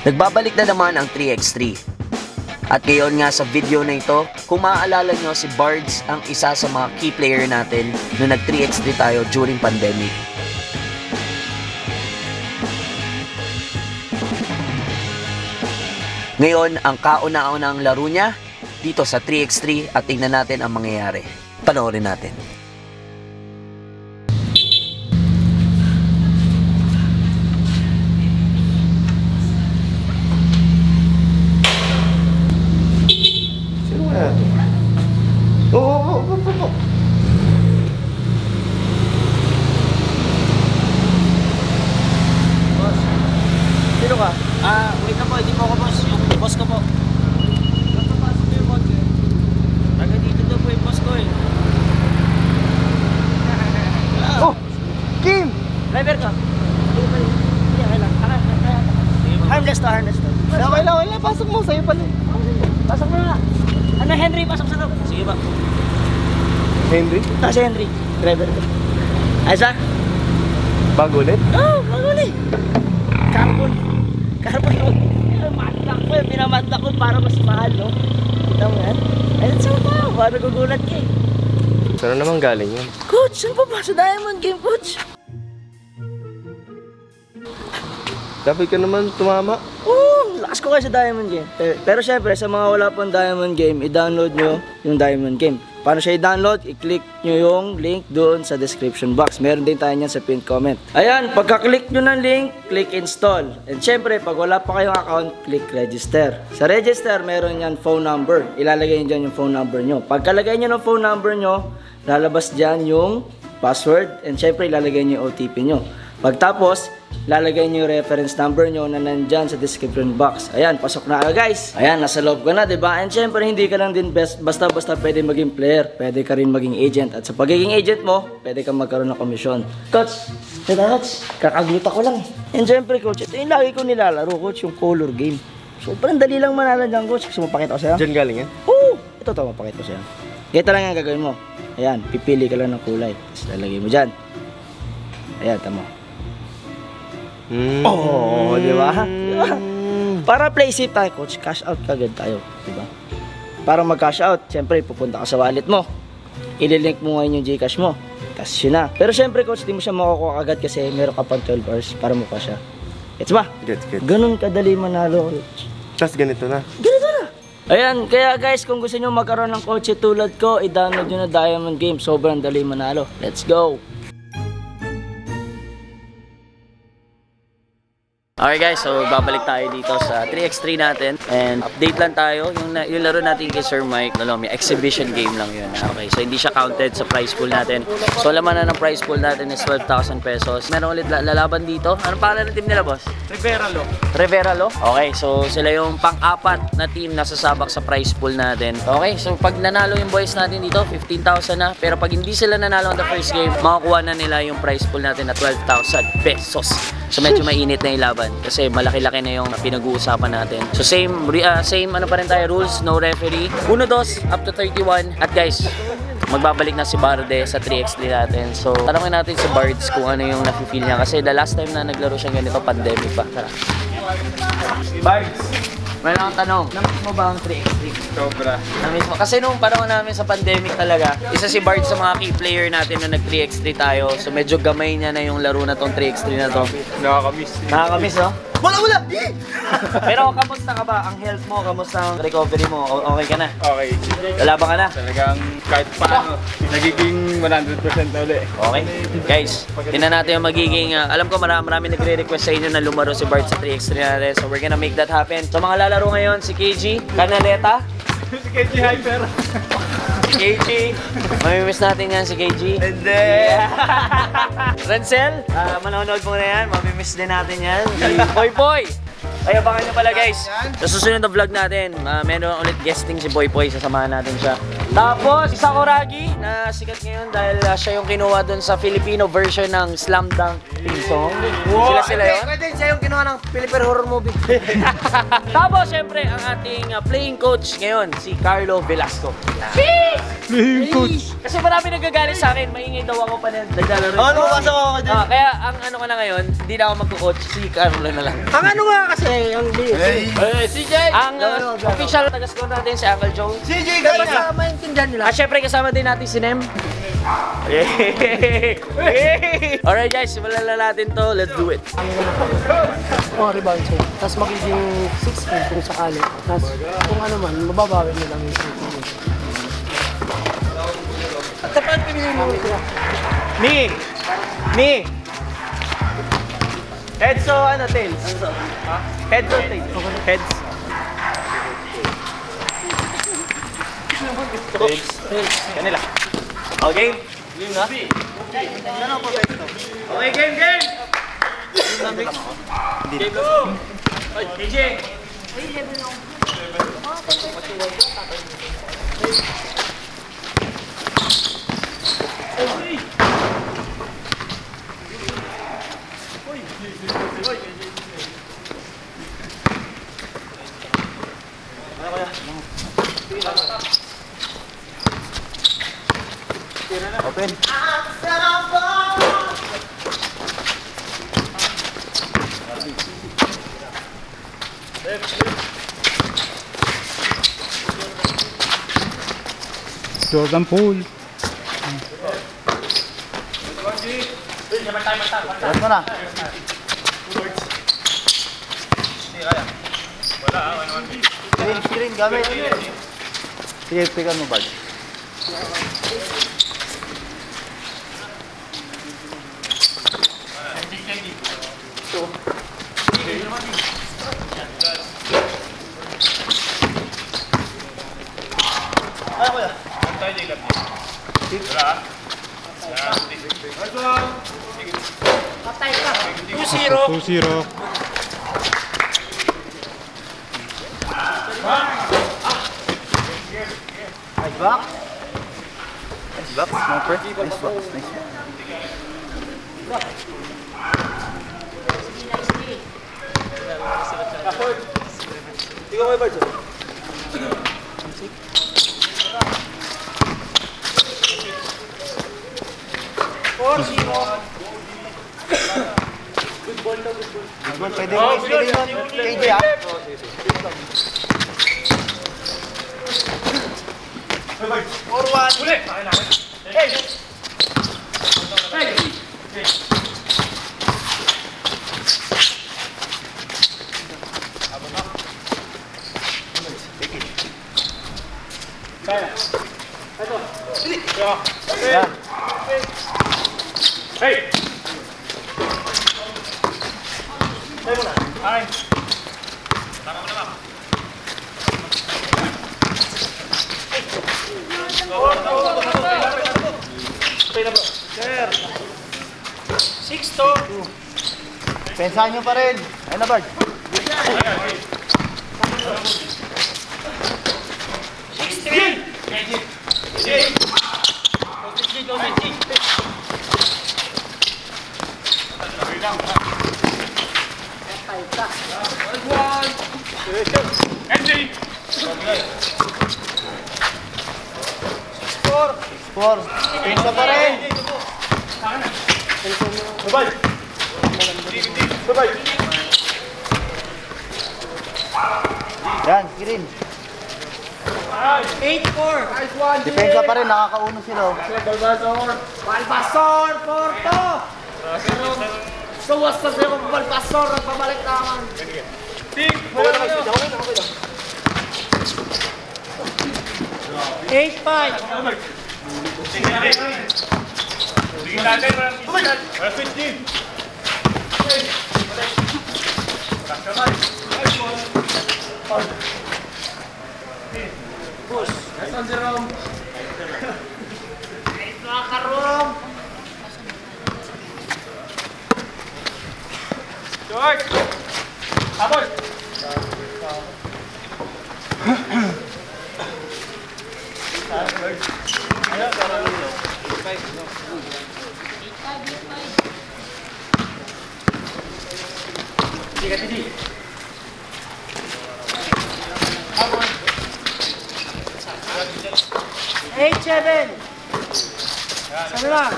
Nagbabalik na naman ang 3x3. At ngayon nga sa video na ito, kung maaalala nyo si Bards ang isa sa mga key player natin nung nag 3x3 tayo during pandemic. Ngayon, ang kauna-unang laro niya dito sa 3x3 at tingnan natin ang mangyayari. Panoorin natin. Sino kaya ito? Oo, oo, oo, oo, oo. Boss. Sino ka? Ah, wait na po, hindi po ako boss. Yung boss ko po. Napapasok mo yung boss eh. Taga dito daw po yung boss ko eh. Oh! Kim! Driver ka? Hindi, okay lang. Tara, tara. Harmless to, harmless to. Okay lang, okay lang. Pasok mo, sa'yo pala. Pasok mo na. Ano, Henry, pasok sa loob. Sige ba? Henry? Ah, si Henry. Driver ko. Ayos ah? Bago ulit? Oo, oh, maguli. Carbon. Carbon yun. Madlock ko yun. Pinamadlock ko para mas mahal, no? Kita mo yan? Ayun, saan pa? Para nagugulat ka eh. Saan naman galing yun? Coach, saan pa ba? Sa Diamond Game, Coach? Dapat ka naman tumama. Oo, lakas ko kayo sa Diamond Game. Pero, pero syempre, sa mga wala pang Diamond Game, i-download nyo yung Diamond Game. Paano siya i-download? I-click nyo yung link doon sa description box. Meron din tayo niyan sa pinned comment. Ayan, pagka-click nyo ng link, click install. And syempre, pag wala pa kayong account, click register. Sa register, meron yan phone number. Ilalagay nyo dyan yung phone number nyo. Pagkalagay nyo ng phone number nyo, lalabas dyan yung password. And syempre, ilalagay nyo yung OTP nyo. Pagtapos, lalagay nyo yung reference number nyo na nandyan sa description box. Ayan, pasok na ka guys. Ayan, nasa loob ka na, di ba? And syempre, hindi ka lang din basta-basta pwede maging player. Pwede ka rin maging agent. At sa pagiging agent mo, pwede ka magkaroon ng komisyon. Coach, ito coach, kakagluta ko lang. And syempre, coach, ito yung lagi ko nilalaro, coach, yung color game. Sobrang dali lang manalo dyan, coach. Gusto mo pakita ko sa'yo? Diyan galing yan? Oo! Ito to, mapakita ko sa'yo. Ganito lang ang gagawin mo. Ayan, pipili ka lang ng kulay. Tapos lalagay mo dyan. Ayan, tama. Mm. Oo, di ba? Ba? Para play safe tayo, coach, cash out kagad tayo, di ba? Para mag-cash out, syempre, pupunta ka sa wallet mo. Ililink mo ngayon yung Gcash mo. Tapos yun na. Pero syempre, coach, di mo siya makukuha agad kasi meron ka pang 12 hours para mo siya. Gets ba? Gets, gets. Ganun kadali manalo, coach. Tapos ganito na. Ganito na. Ayan, kaya guys, kung gusto nyo magkaroon ng kotse tulad ko, i-download nyo na Diamond Game. Sobrang dali manalo. Let's go! Okay guys, so babalik tayo dito sa 3x3 natin and update lang tayo. Yung, na- yung laro natin kay Sir Mike, ano, may exhibition game lang yun. Okay, so hindi siya counted sa prize pool natin. So laman na ng prize pool natin is 12,000 pesos. Meron ulit la- lalaban dito. Anong pangalan ng team nila, boss? Rivera Lo. Rivera Lo. Okay, so sila yung pang-apat na team na sasabak sa prize pool natin. Okay, so pag nanalo yung boys natin dito, 15,000 na. Pero pag hindi sila nanalo on the first game, makakuha na nila yung prize pool natin na 12,000 pesos. So medyo mainit na yung laban kasi malaki-laki na yung pinag-uusapan natin. So same ah, same ano pa rin tayo rules, no referee. 1 dos up to 31. At guys, magbabalik na si Barde sa 3x3 natin. So, tanongin natin si Bards kung ano yung nafe-feel niya. Kasi the last time na naglaro siya ganito, pandemic pa. Tara. Bards, may akong tanong. Namiss mo ba ang 3x3? Sobra. Namiss mo? Kasi nung panahon namin sa pandemic talaga, isa si Bard sa mga key player natin na nag 3x3 tayo. So medyo gamay niya na yung laro na tong 3x3 na to. Nakakamiss. Nakakamiss, no? Wala, wala! Pero kamusta ka ba? Ang health mo, kamusta ang recovery mo? O- okay ka na? Okay. Lalaban ka na? Talagang kahit paano, nagiging 100% na ulit. Okay. Guys, tingnan natin yung magiging, ah, alam ko marami, marami nagre-request sa inyo na lumaro si Bart sa 3x3 natin. So we're gonna make that happen. So mga lalaro ngayon, si KG, Canaleta, si KG Hyper. KG, mamimiss natin yan si KG. Hindi. Rancel, ah, manonood mo na yan. Mamimiss din natin yan. Si Boy Boy. Ay, abangan nyo pala guys. Sa susunod na vlog natin, uh, meron ulit guesting si Boy Boy. Sasamahan natin siya. Tapos, si Sakuragi, na sikat ngayon dahil ah, siya yung kinuha dun sa Filipino version ng Slam Dunk theme song. Sila sila yun. Pwede, siya yung kinuha ng Philippine horror movie. Tapos, syempre, ang ating ah, playing coach ngayon, si Carlo Velasco. Playing coach! Kasi marami nagagalit sa akin, maingay daw ako pa na naglalaro. Oo, oh, pasok ako dyan. Ah, kaya ang ano ko na ngayon, hindi na ako magko-coach, si Carlo na lang. Ang ano nga kasi, Pre, yung di. Ang uh, official taga-score natin si Uncle Joe. CJ, kaya! Basta maintindihan nila. At syempre kasama din natin si Nem. Alright guys, simulan na natin to. Let's do it. mga rebound siya. Tapos magiging 6 feet kung sakali. Tapos kung ano man, mababawi nila ang 6 feet. At tapat yung mga ito. Ni! Ni! Heads o ano, tails? Heads o tails? Heads. Tails. Tails. Kanila. Okay? Game na? Okay, game, game! Game go! DJ! Open. Jordan Poole. Alas mo na. Screen, screen, gamit. Sige, pick mo bag. Two zero. Nice box. Nice box, smoker. Nice box, nice box. Good ball, pwede mo i-screen nun. KJ ah. Yan. Pensahan nyo pa rin. Ayun na, Bard. Four. Pensa pa rin. Yan, screen. 8-4. Depensa pa rin, nakakauno sila. oh. Balbasor, Porto! So, wasta sa'yo kung Balbasor ang pabalik naman. Eight five. Taca mais. Vai fora. Push. Essa Jerome. Taca, Jerome. George. Vamos. Vai, vai. Vai, vai. Sikat sini. Selamat.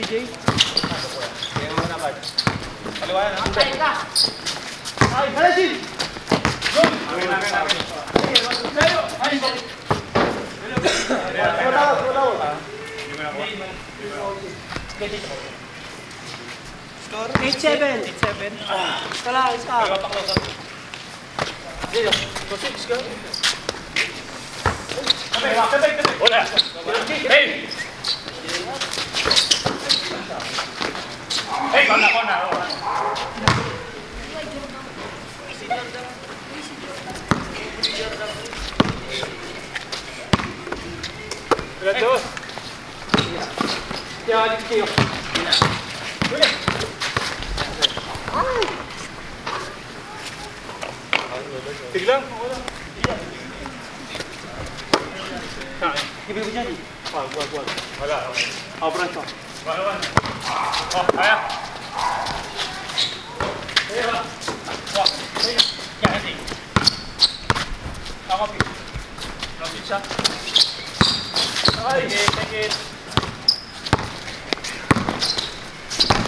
DJ. Ayo, ayo. Ayo, ayo. Ayo, ayo. Ayo, ayo. 8-7. 8-7. Ah, wala, isa. Wala pa close up. Dito, to 6 ka. Kapay, kapay, kapay. Wala. Hey! Hey, kona, kona. Gracias. 기다릴게요. 그래. Tegelang, Tak, dia boleh berjadi. Wah, gua, gua. Alah. Ah, berantau. Wah, wah. Oh, ayah. Saya lah. Wah, saya. Ya, nanti. Tak kopi. Tak bisa. Hai, thank you.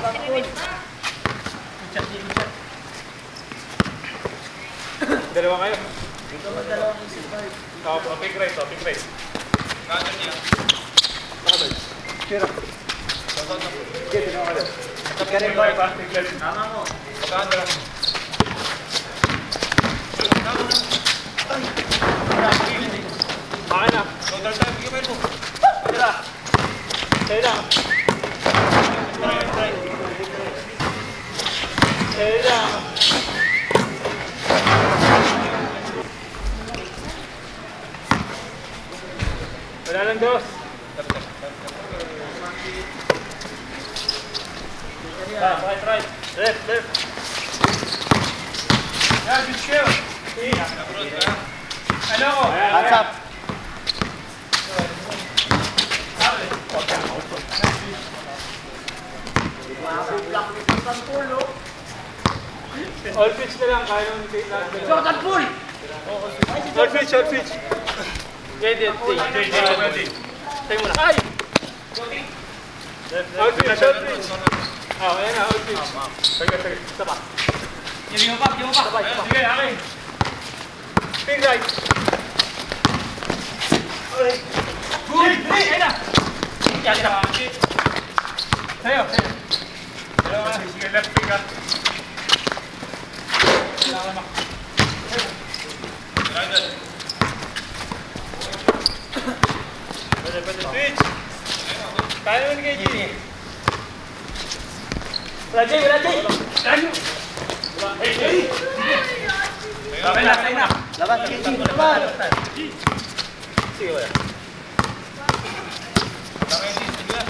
Dalawa kayo. Dalawa kayo. Pick right, oh, pick right. Akin na. Total time, bigyan mo. Tira. Sa'yo lang. Sa'yo lang. Wala lang dos. Ah, right, right. Left, left. Yeah, good shoot. Ano ko? Hands up. All pitch na lang, kaya nung take lang. Jordan Pool! All pitch, all pitch. Ready, ready, ready. Tayo muna. Ay! All pitch, all pitch. Ah, ayan na, all pitch. Sige, sige. Isa pa. Give mo pa, give mo pa. Sabay, sabay. Sige, akin. Big right. Okay. Good! Ayun na! Yan na. Tayo, tayo. Dalawa, sige, left pick up. Pwede, pwede. Switch! Kaya mo ni KG. Wala Jay, wala Jay! Kaya mo! Hey, hey! Okay na, okay na. Laban, sige, sige, laban. Sige, wala.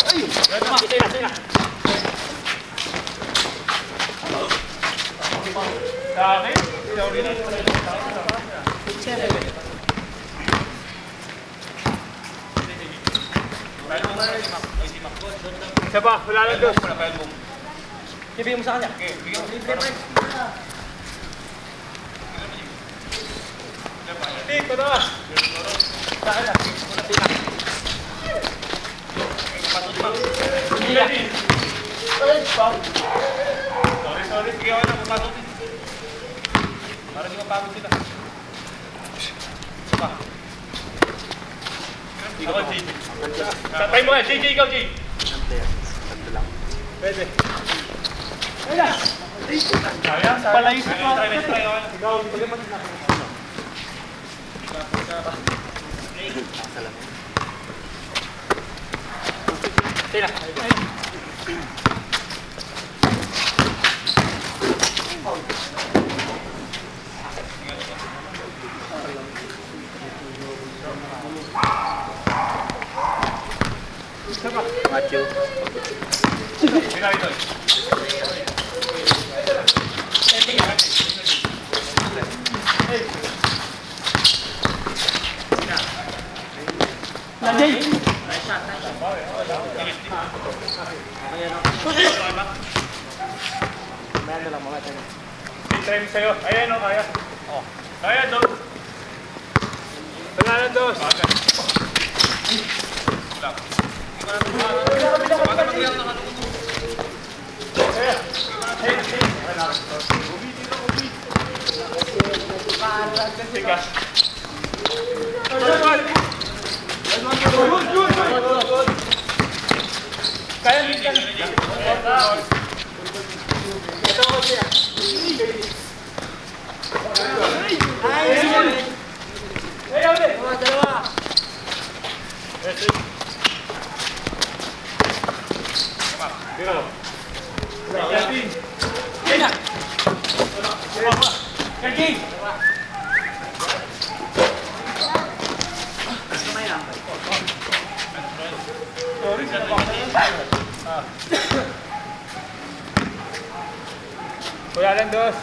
Ayun! Sige na, sige na. Sa akin? Sa akin? Isa pa, wala lang dos. Ibigay mo sa kanya. Hindi, ito na. Sa akin na. Hindi. Sorry, sorry. Sige, ako na. Papasok. Para di mapagod sila. Pa. Ako, JJ. Tatay mo yan. JJ, ikaw, JJ. Pwede. Kaya. Kaya. Palayo sa pa. Ikaw, pag na. Tina. Matthew. Tina ito. Time sa'yo. Ayan o, kaya. Oh. Kaya, dos. Pangalan, dos. Tiga. Kaya, kaya. Ayaw ulit. Mga dalawa. Yes, yes. Tira mo. Yatin. Kaya. Kaki. Kuya lang dos.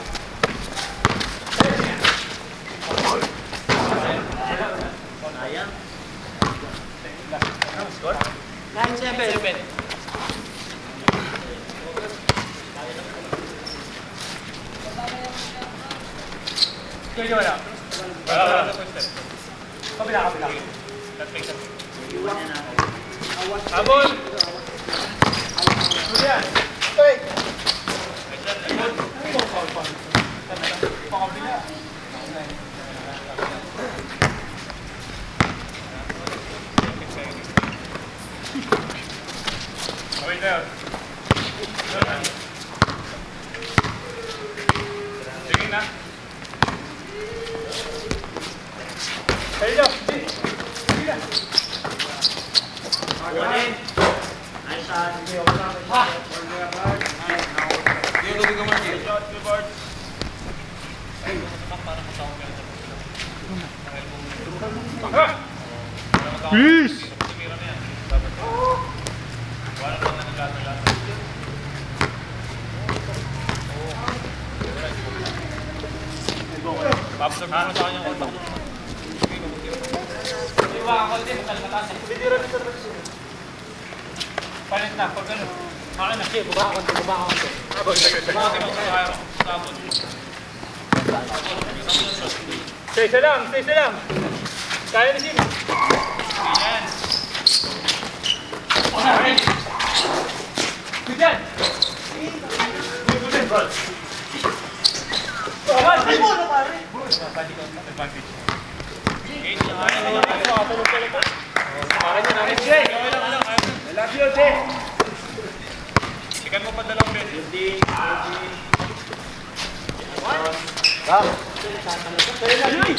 Kuya wala. Wala, wala. Kabila, kabila. Abol! Kuya! Wait there. Sige na. Kayo. Sige na. Peace! Papasok mo sa kanya kontak mo. Palit na, pag ano. Akin na, sige, baba ako, baba ako. Baba ako. Tapos. Say isa lang, say isa lang. Kaya ni Jimmy. Yan. Okay. Good yan. Good yan. Ay mo na pare. Advantage. Para niya namin. Jay! I love you, Jay! Sikan mo pa dalawang beses. Hindi.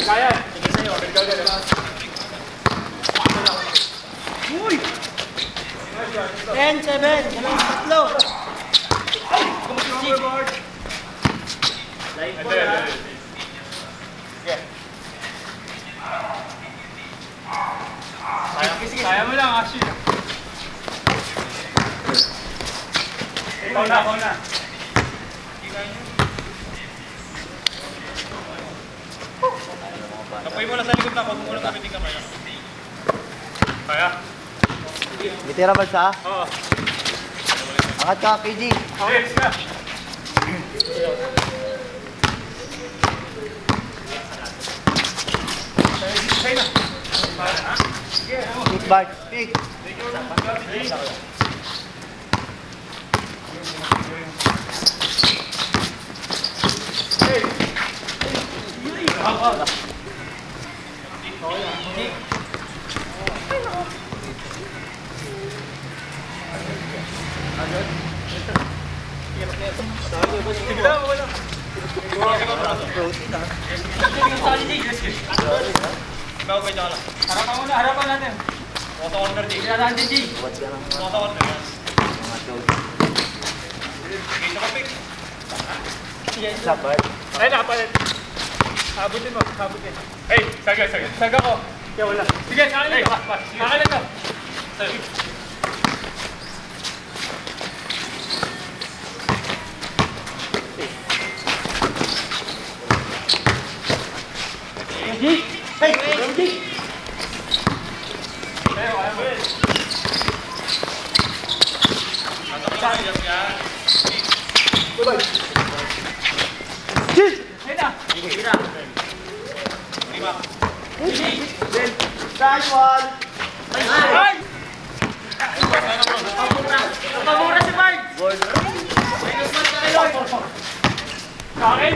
Kaya. Sige sa'yo. Ikaw na Uy! 10, 7, dalawang tatlo. Ito, ito, ito. Sige. Kaya, mo lang, actually. Ikaw na, ikaw na. Tapoy mo na sa likod na, huwag mo muna gamitin kamay. Kaya? May tira ba sa? Oo. Angat ka, KG. Okay, sige. Sa'yo na. Pick Bart, pick. Sige lang, wala. Harapan muna, harapan natin. Mga corner, G. Kaya natin, G. Mga corner. Sige, sa kapit. Ay, nakapalit. Habutin mo, habutin. Hey, saga, saga. Saga ko. Kaya wala. Sige, kakain na to. Kakain na to. Sa'yo. Ay! Napamura si Mark! Akin?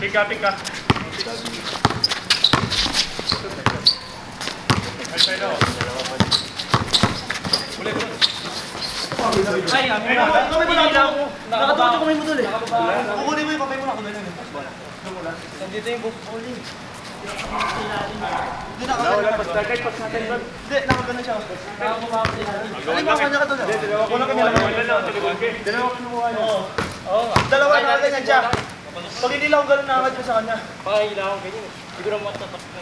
Pika, pika. Ay, pero. Ay, ang mga. Ko may mo tuloy. Kukunin mo yung papay mo na. Kukunin mo. Nandito yung book ulit. Hindi nakagano. Wala, basta kahit pas natin doon. Hindi, nakagano siya. Mo, kanya ka doon. Hindi, dalawa ko lang kanya. Wala lang. Dalawa ko lumuha niya. Oo. Dalawa na ganyan siya. Pag hindi lang ganun nakagad mo sa kanya. Ako ganyan. Hindi na matatak na.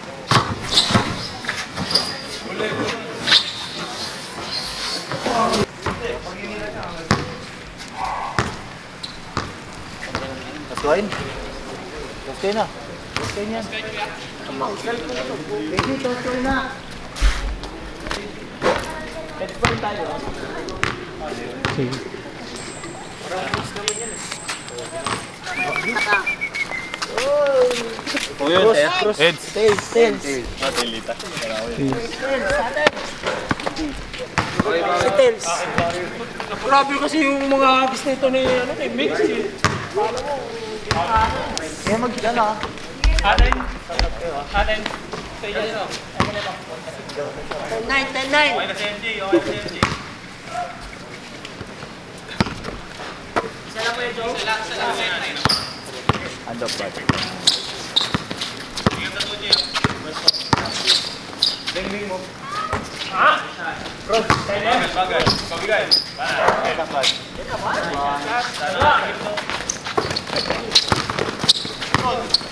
Kain. Okay na. Okay na. Pwede, okay na. Headphone tayo. Heads. Tails, tails. Si tails. Grabe kasi yung mga agis nito ni ano ni mix eh. Eh, mag, ano ah. Atin. Atin. Sa iyo nito. Nine, ten, nine. Okay na si MJ, okay na si MJ. Ano ba? Bagay. Pabigay. Ito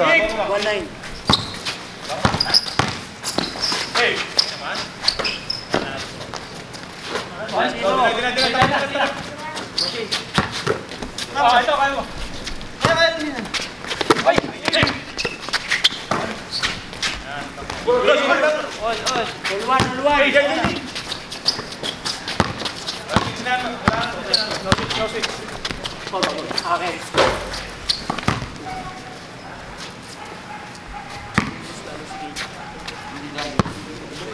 kaya mo. One nine. Hey! Dila, dila, dila, dila, dila. Ah, ito, kaya mo. Ay! Ay! Ulwan, ulwan. Ay, ay, ay, ay. No six, no six. Okay. Sige lang. Okay na.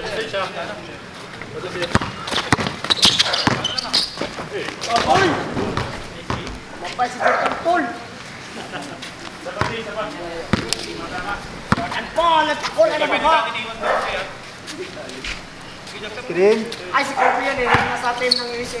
Suspend lang, time out na. Okay, 18. Screen. Ay, si Kirby yan eh. Nasa team ng USA.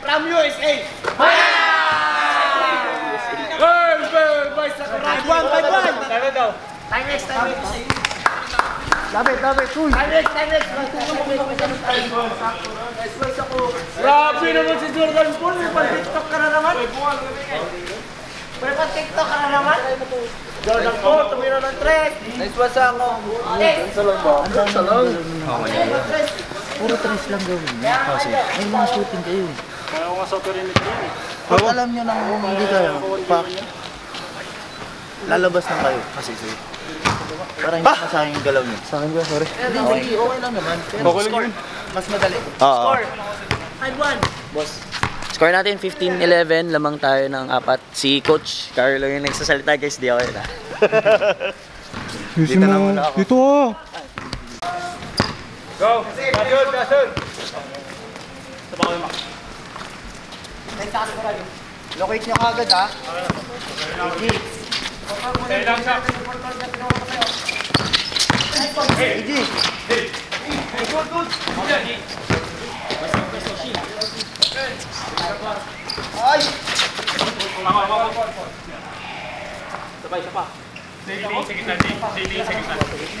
from USA. Hey, boys, Five one, five one. Ano daw? Time next, time next. Lapit, lapit. Uy. Time next, time next. Grabe naman si Jordan Paul. May pan-tiktok ka na naman. May pa TikTok ka na naman. Jordan Paul, tumira ng tres. Nice one sa ako. Next. Puro tres lang gawin may mga shooting kayo. Pag alam nyo nang hindi kayo, pak, lalabas na kayo kasi sir. Para hindi masayang yung galaw niyo. Sa akin ba? Sorry. Hindi, hindi. Okay lang naman. Pero score, mas madali. Oo. Five one. Score natin 15-11, lamang tayo ng apat. Si Coach Carlo yung nagsasalita guys, di ako yun ah. Dito na muna ako. Dito Go. Gasol, gasol. Locate nyo kagad ha. Stay lang siya. Eji. Ay! Sailing, sige na, sailing, sige na.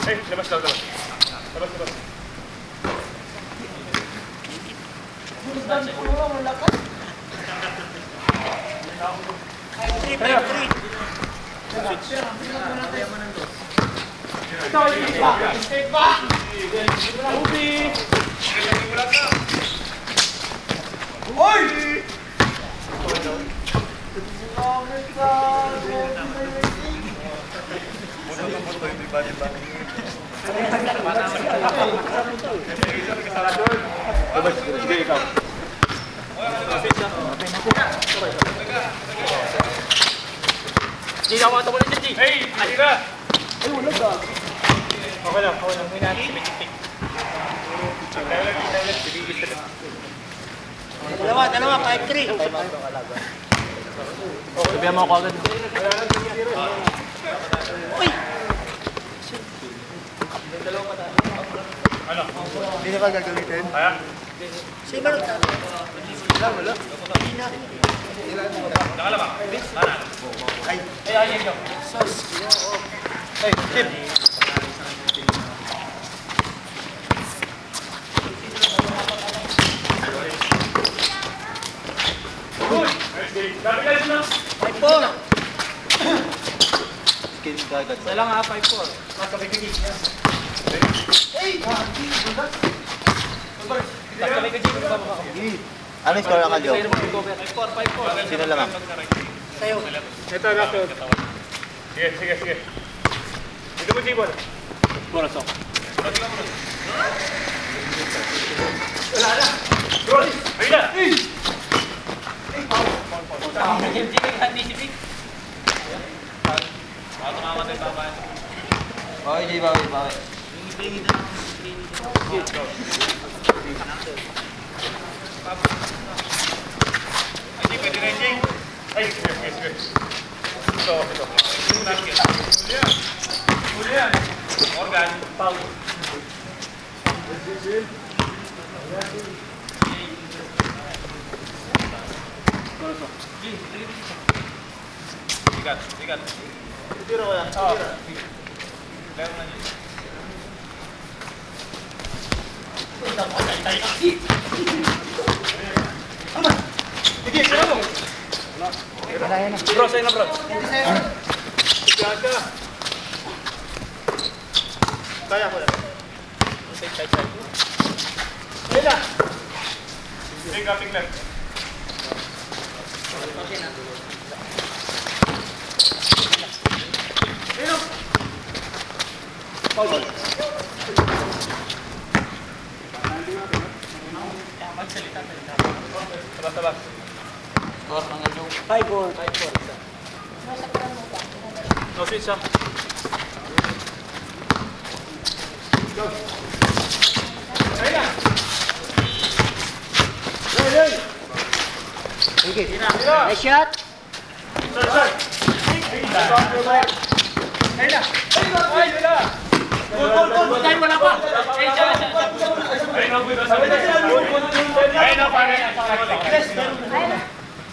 はい、出ました、出ました。出ました、出ました。Terima kasih. Yun. Ay, labas daw, labas. Labas, labas. Hey, tira! Ay, wala ka. Okay lang, okay lang. May natin si Mechitik. Dalawa, dalawa, five three. Sabihan mo ako agad. Ano? Hindi na ba gagamitin? Kaya? Sino ba nagsabi? Nakalabang. Kanan. Ay. Ay, ay, ay. Ay, Chip. Uy! Gabi ka na. Five four. 15 kagad ba? Lang ha, 5-4. Mas kami kagig. Ano yung score ang kalyo? 5-4, 5-4. Sino lang ang? Ito, last one. Sige, sige, sige. Dito mo, Jibon. Borasok. Wala na. Roll. Ayun na. Okay, Jay, bawi, bawi. Hindi, pwede na yung Ay, sige, sige, sige. Ito, ito. Huli yan. Huli yan. Morgan. Paul. Sikat, sikat. Tiro ko yan. Tiro. Laro na niya. Sige, sino mo? Bro, sa'yo na bro. Sikat ka. Kaya yan. Ayun na. Sige, kaping left. Sabas, sabas. 5-4. No switch ah. Ayun na. Nice shot. Sir, sir. Ayun na. Ayun na. Ayun na. Gol, gol. Ayun, wala pa. Ayun. Ayun na. Ayun na, pare.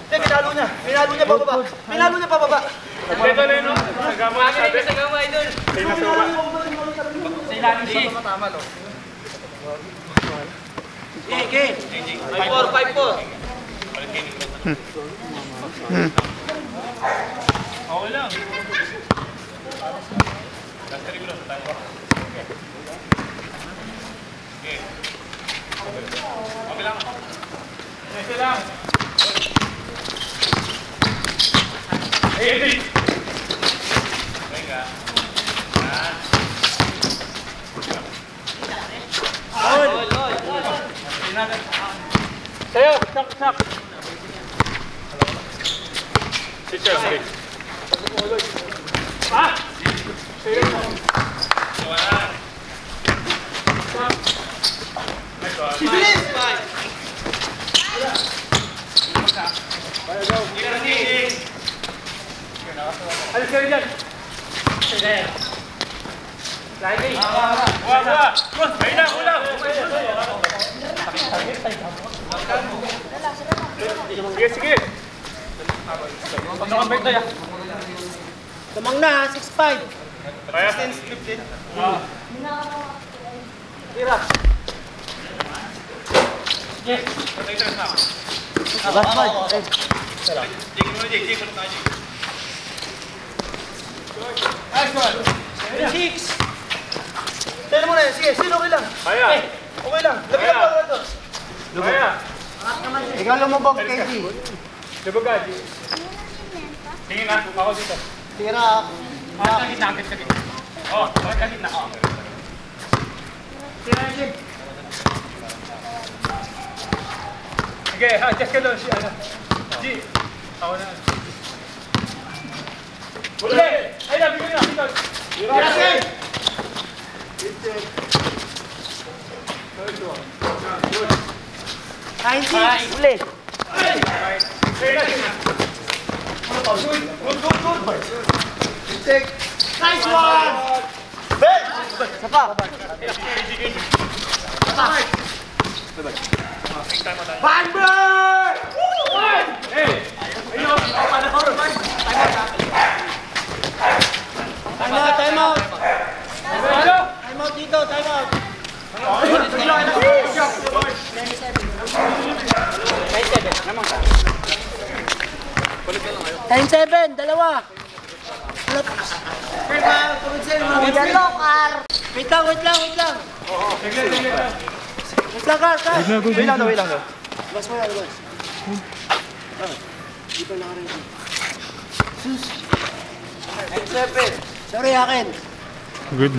Hindi, pinalo niya. Pinalo niya pababa. Pinalo niya pababa. Ito na no? Sagama, sabi. Sagama, idol. Sa ilalim siya. Tama, no? Ike. 5-4, 5-4. Okay lang. Three minutes, tayo. Okay. Okay lang. Okay lang. Hey, hey, hey. Venga. Ah. Sa'yo, sak, Wala. Nice one. Alis ka rin dyan. Lagi. Buwa, buwa. Ayun na, ulam. Sige, sige. Pasok ang bento ya. Lamang na, 6'5". Kaya? 15. Ah. Tira. Yes. Na. Last Jake. Nice one. Six. Telo mo na yan. Sige, sino okay lang? Kaya. Okay lang. Labi lang pa ito. Kaya. Ikaw lumubog, KD. Lubog ka, Jake. Tingin na, ako dito. Tira. Ah, sa gitna, sa gitna. Oh, sa gitna. Oh. Tira, Jim. Sige, adjust ka doon si ano. G. Ako na. Uli! Ay, nabigyan na. Dito. Tira, Ninety. uli. Ay, na. Good, good, good. Nice one. Isa pa. Hey! Ayun, ako na ko. Time out, time out. Ano? Time out dito, time out. Time seven, dalawa. Wait lang, wait lang, wait lang. Wait lang, Carl, Carl. Wait lang, wait lang. Bas mo yan, bas. Di pa nakaready. Sus. Seven. Sorry, akin. Good.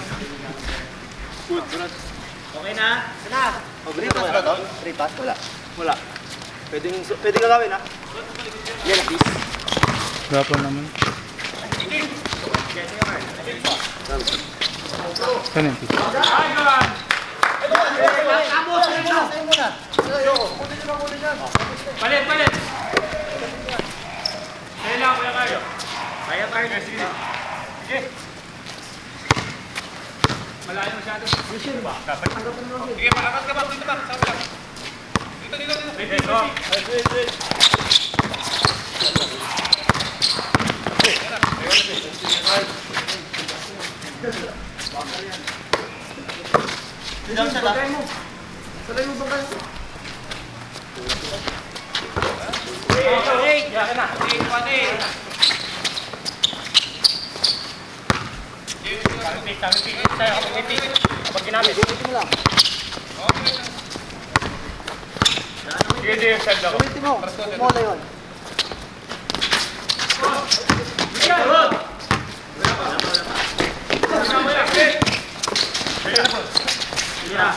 Okay na? Na. Oh, free pass ba to? Free pass? Wala. Wala. Pwedeng, pwedeng gagawin ha? Yan, please. Dapat naman. Kanin. Palit, palit. Kailangan ko na kayo. Kaya tayo sige. Sige. Malayo masyado. Sige, makakat ka ba? Dito ba? Sa ulang. Dito, dito, dito. Dito, dito. Okay, yan na. Sige, pati. Kami pick, kami pick. Tayo, kami pick. Kapag ginamit. Sige, sige, send ako. Gamitin mo. Huwag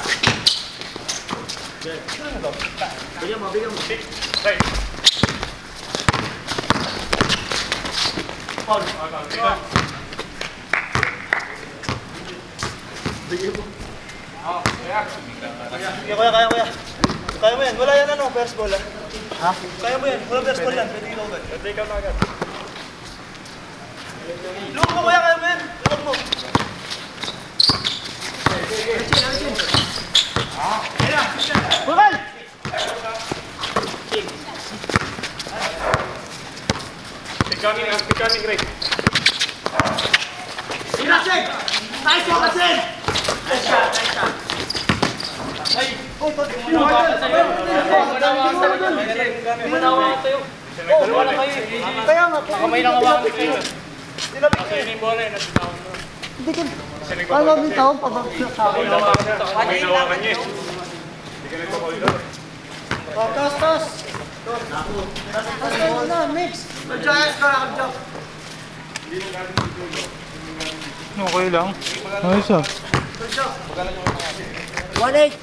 mo na yun. Sige, kuya, kaya, kuya. Kaya mo yan. Wala yan ano, first ball ah. Ha? Kaya mo yan. Wala first ball yan. Pwede ikaw agad. Pwede ikaw na agad. Luwag mo kuya, kaya mo yan. Luwag mo. Bukal! Becoming, becoming great. Inasig! Nice one, Asin! Nice shot, nice shot. Ay! Oh, to- Kaya nga, Kamay lang ko kayo. tinapik Kasi yung bola yun, nabitaw mo. Hindi ka, Kasi nag- ano yung taon pa ba? Kamay lang hawakan niya. Hindi ka nagpakulor. Oh, tos, tos! Tos, tos na, mix! Mag-giants ka, mag-jump. Okay lang. Ayos ah. 1-8.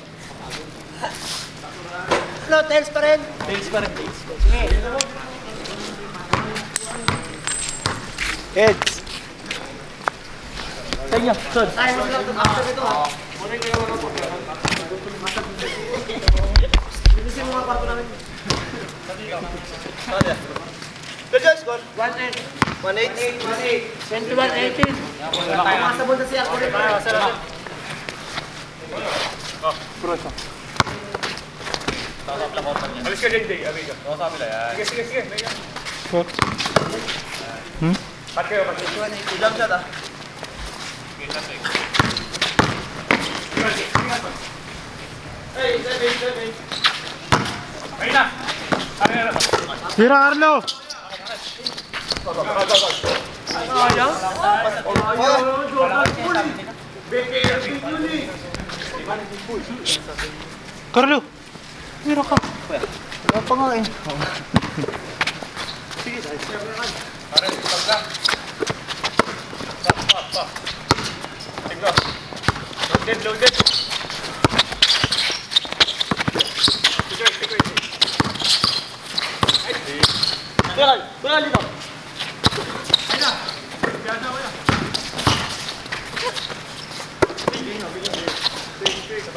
Ano, tails pa rin? Tails pa rin. Sige. Heads. Sa inyo, lang ha. Bilisin mo mga kwarto namin. Good job, score. 1-8. 1-8. 21-18. Pumasabol na si Arco rin. Alis ka, JJ. Abi ka. Sige, sige, sige. May ka. Shot. Hmm? Pat kayo, pat kayo. Jump shot ah. Hey, seven, seven. Ayun na. Ano na? Tira, Carlo! Carlo! Tira ka. Wala pa nga eh. Tignan. Loaded, loaded. 不要不要这种来着两千块钱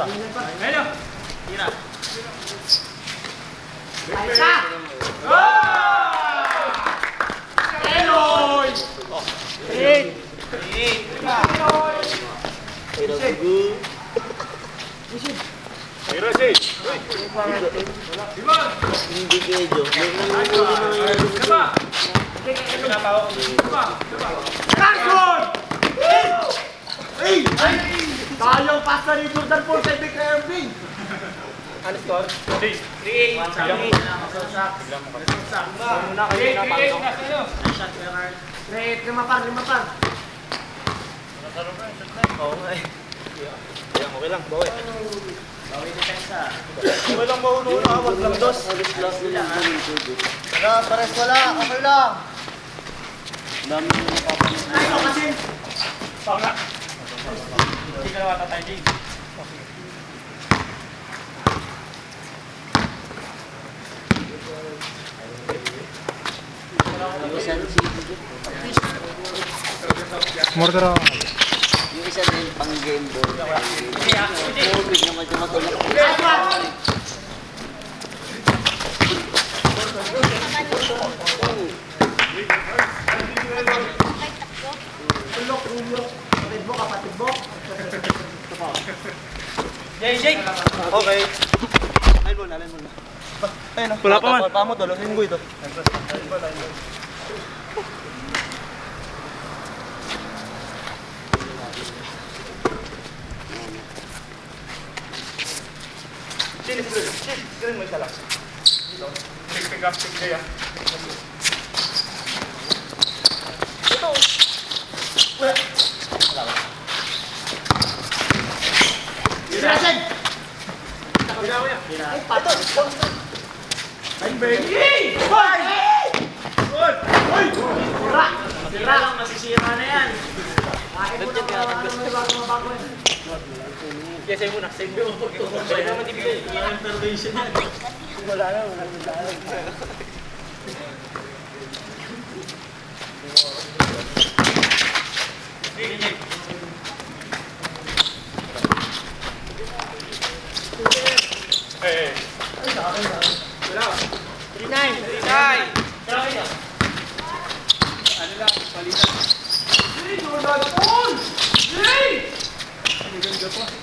没没了你来了啊来喽一一拜拜 Ayun na, Jay. Kayang pasta ni Jordan Paul sa Big Irving. Ano score? Jay. 3-8. Bigla mo kasi. Bigla mo kasi. Muna kayo na, paano? Straight, lima par, lima par. Oo nga eh. Okay lang, bawi. Okay lang ba uno na? Wag lang dos. Wala, pares wala. Okay lang. Hindi ka naman tatay, Jing. Ako. Yung isa din pang game ball. Tubig naman yung matulog. Okay. Line mo na, line mo na. Ayun, wala pa man. Pamot, dalahin ko ito. Sino, sino, sino, sino mo isa lang. Pick, pick up, pick kaya. Eh, eh.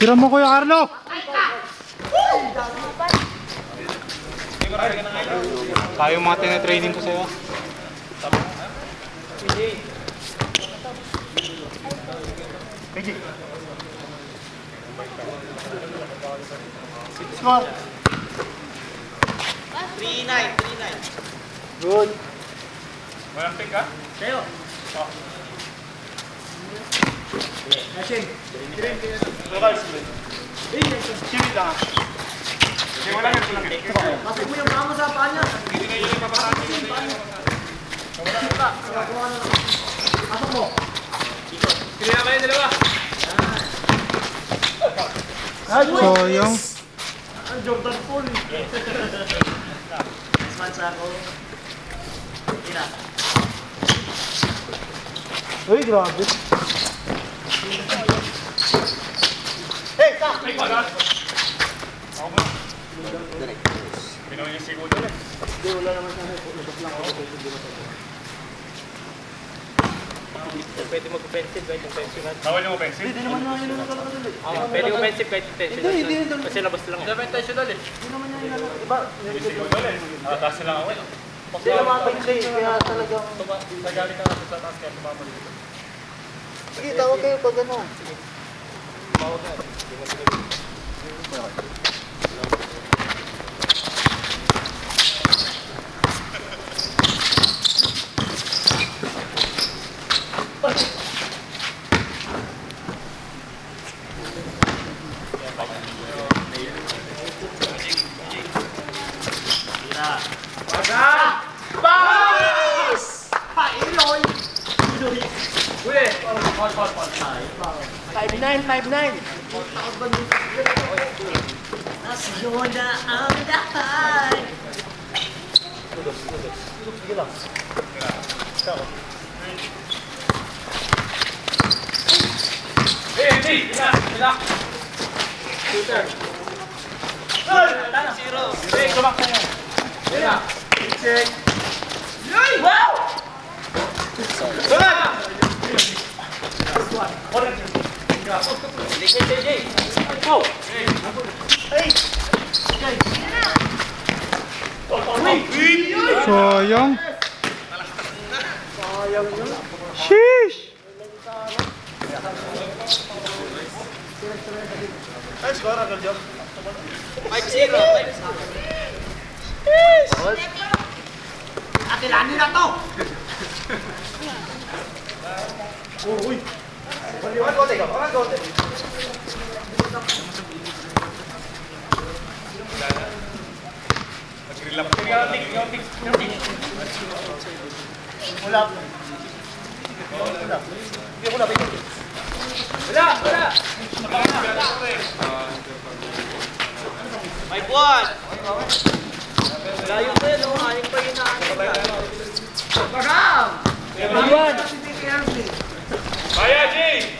Tira mo Kuya Carlo! Tayo yung mga tinitraining ko sa'yo. Score. Walang pick, ha? Lokal, Steven. Kasi mo yung kamo sa paa niya. Pasok mo. Kaya kayo dalawa. So, yung... Ang Jordan Pool. Smart sa ako. Tira. Uy, grabe. Hey, stop! Ay, wala. Ako ba? Pinawa niya segundo ulit. Pwede mag-offensive kahit offensive. Bawal yung offensive. Hindi naman na yun ang kalakadali. Ah, pwede offensive kahit intentional. Hindi, hindi, hindi. Kasi labas lang. Hindi intentional eh. Iba, Yung segundo ulit. Ah, taas lang ako. hindi naman hindi, kaya talagang... Nagalit na ako sa taas kaya tumama dito. Sige, tawag kayo pag ano. Eh, hindi! Ina! Ina! Zero. Eh, kumak na yan. Ina! Check! Likod JJ. Go! Sayang. Sheesh! Ay, score, agad job. 5-0. Atilanin na to! Uy! Paliwan ko, teka. Parang gote. Nag-grill up. Ikaw, Nick. Ikaw, Nick. Ikaw, Nick. Wala. Wala. Hindi ko na Wala, wala. May buwan! Layo pa yun, oh. Yun na Bagam! Buwan! Kaya, Jay!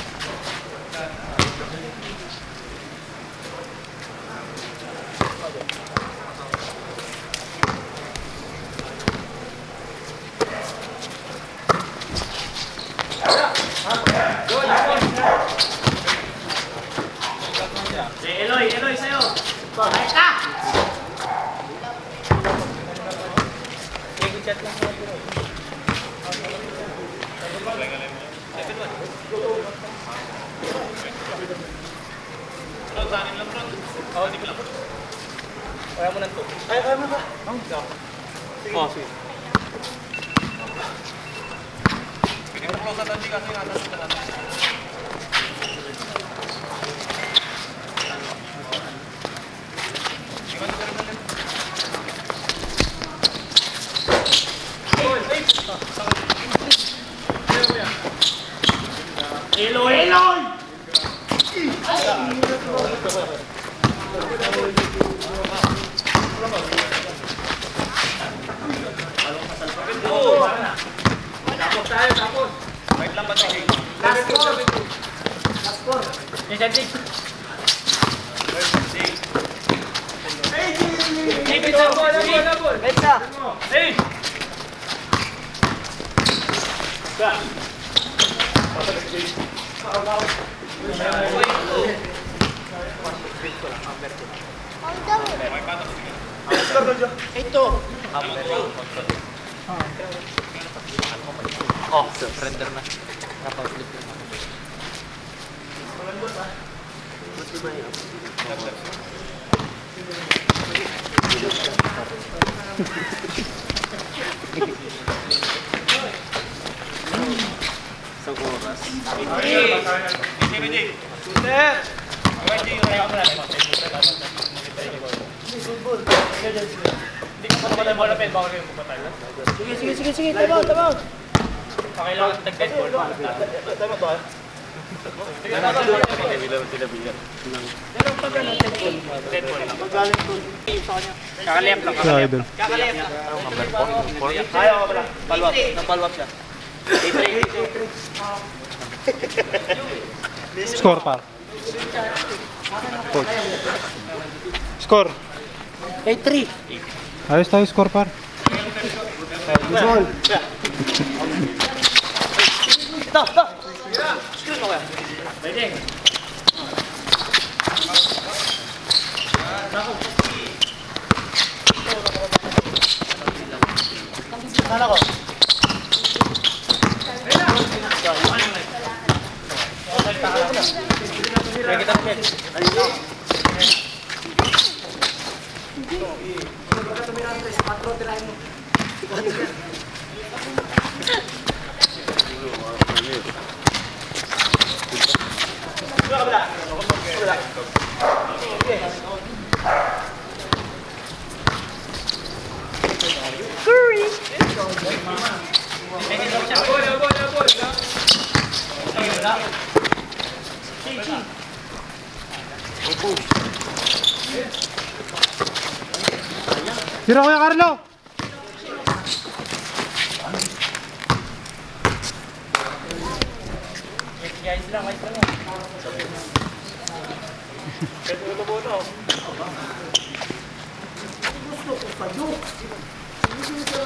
Kaya mo nang to. Ay, kaya mo ba? Oh, sige. Pwede mo close at hindi kasi nasa sa natin. Eloy, Eloy! Tapos tayo, tapos. Wait lang ba ito? Last four. Last four. Ipit sa ball, ang ball, ang ball. Betsa! Hey! Oh, surrender na. Napag-flip na. Sa oras. Sino, Jay? Shooter! Okay, Jay, kaya mo na. Hindi ko pa naman ball pen, bawal kayo pupatay. Sige, sige, sige, sige. Tama, tama. Pakailangan tag-dead ball. Tama ba? Ball lang. Kakaliyap lang. Kakaliyap lang. Ayaw ka pala. Palwap. Napalwap siya. Score par. Coach. Score. 8-3. Ayos tayo score par. Stop, stop. Sana ko. Tira Kuya Carlo!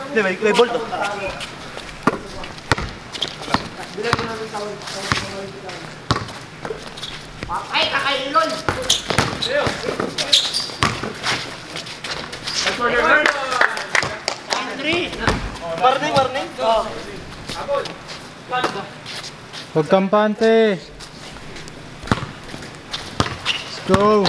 Hindi, may, may ball to. Ay, kakay Eloy! That's for your Warning, warning. Huwag kampante. Let's go.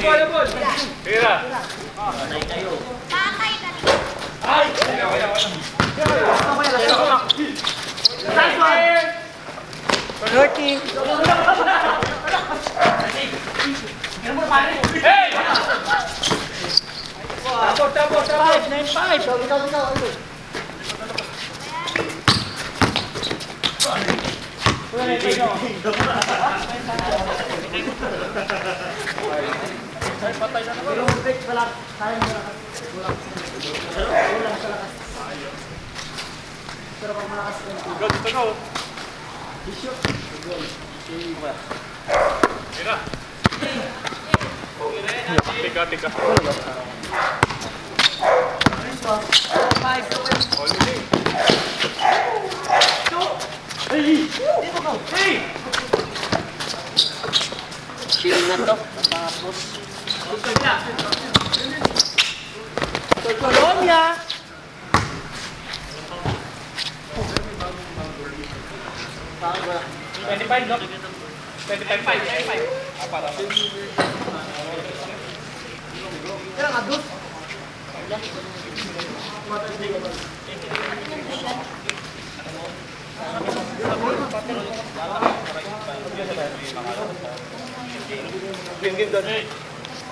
Tira. Hey! Go, dito go. Tira. Tika, tika. Chilling na to. Twenty-five, no? Twenty-five, five, twenty-five. Ah, para. Game, game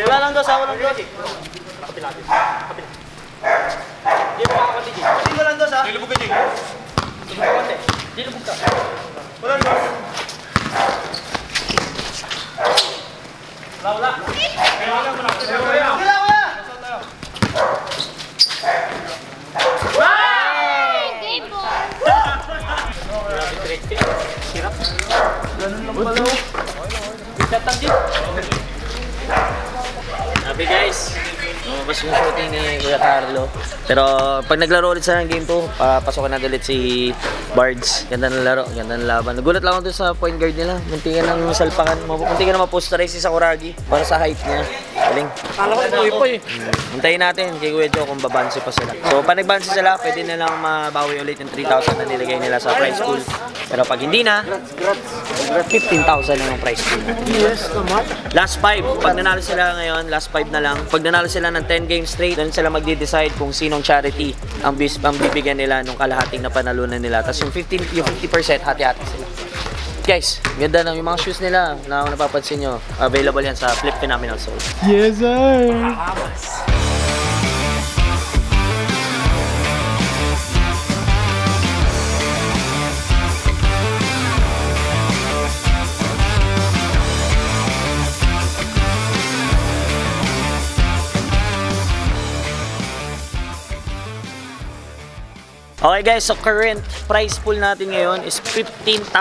Kailan lang daw sa walang dos. Kapila natin. Kapila. Hindi mo makakati, Jing. Hindi mo lang dos, ha? Nilubog ka, Jing. Hindi lubog ka. Walang dos. Wala, wala. Leo, Leo. Wala, wala. Sabi guys, lumabas yung shooting ni Kuya Carlo. Pero pag naglaro ulit sa game 2, papasokan natin ulit si Bards. Ganda ng laro, ganda ng laban. Nagulat lang ako dun sa point guard nila. Munti ka ng salpakan, munti ka na mapostarize si Sakuragi para sa height niya. Galing. Kala ko ito ipo eh. Hmm. Hintayin natin kay Kuya Joe kung babansi pa sila. So, pag nagbansi sila, pwede na lang mabawi ulit yung 3,000 na nilagay nila sa prize pool. Pero pag hindi na, 15,000 na yung prize pool. Yes, naman. Last 5, pag nanalo sila ngayon, last 5 na lang. Pag nanalo sila ng 10 games straight, doon sila magde-decide kung sinong charity ang, bis ang bibigyan nila nung kalahating na panalunan nila. Tapos yung 15, yung 50% hati-hati sila. Guys, ganda ng yung mga shoes nila na napapansin nyo. Available yan sa Flip Phenomenal Soul. Yes, sir. Okay guys, so current price pool natin ngayon is 15,000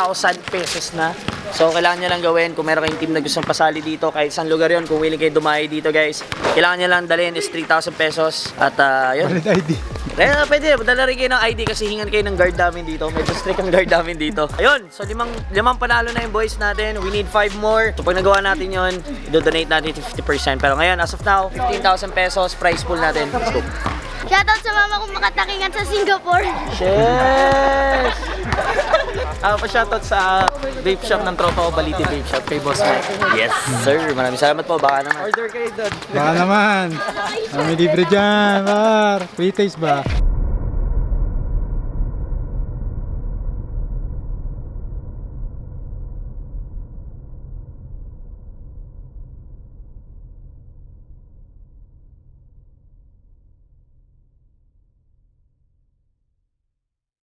pesos na. So kailangan nyo lang gawin kung meron kayong team na gustong pasali dito kahit saan lugar yon kung willing kayo dumayo dito guys. Kailangan nyo lang dalhin is 3,000 pesos at uh, yun. Valid ID. Kaya pwede, dala rin kayo ng ID kasi hingan kayo ng guard namin dito. Medyo strict ang guard namin dito. Ayun, so limang, limang panalo na yung boys natin. We need 5 more. So pag nagawa natin yun, i-donate natin 50%. Pero ngayon, as of now, 15,000 pesos price pool natin. Let's go. Shoutout sa mama kong makatakingan sa Singapore. Yes! Ah, pa-shoutout sa vape shop ng tropa ko, Baliti Vape Shop, kay Boss Mike. Yes, sir. Maraming salamat po. Baka naman. Order kayo doon. Baka naman. Kami libre dyan, par. Free taste ba?